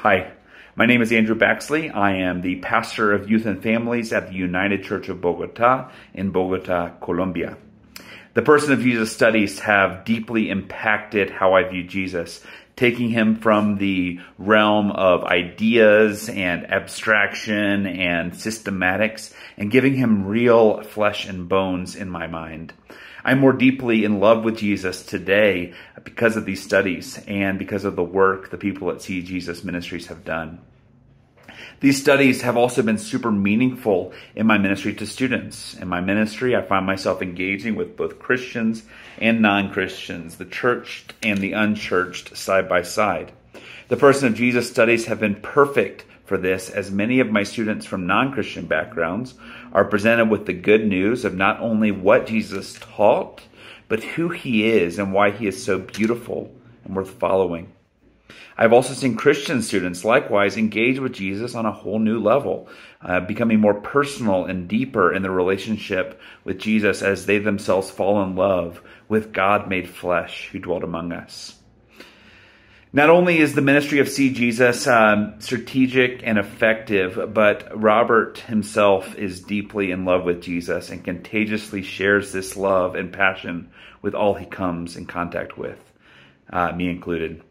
Hi, my name is Andrew Baxley. I am the pastor of youth and families at the United Church of Bogota in Bogota, Colombia. The person of Jesus studies have deeply impacted how I view Jesus, taking him from the realm of ideas and abstraction and systematics and giving him real flesh and bones in my mind. I'm more deeply in love with Jesus today because of these studies and because of the work the people at See Jesus Ministries have done. These studies have also been super meaningful in my ministry to students. In my ministry, I find myself engaging with both Christians and non-Christians, the churched and the unchurched side by side. The Person of Jesus studies have been perfect for this, as many of my students from non Christian backgrounds are presented with the good news of not only what Jesus taught, but who he is and why he is so beautiful and worth following. I've also seen Christian students likewise engage with Jesus on a whole new level, uh, becoming more personal and deeper in their relationship with Jesus as they themselves fall in love with God made flesh who dwelt among us. Not only is the ministry of See Jesus um, strategic and effective, but Robert himself is deeply in love with Jesus and contagiously shares this love and passion with all he comes in contact with, uh, me included.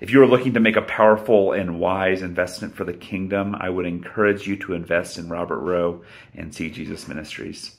If you are looking to make a powerful and wise investment for the kingdom, I would encourage you to invest in Robert Rowe and See Jesus Ministries.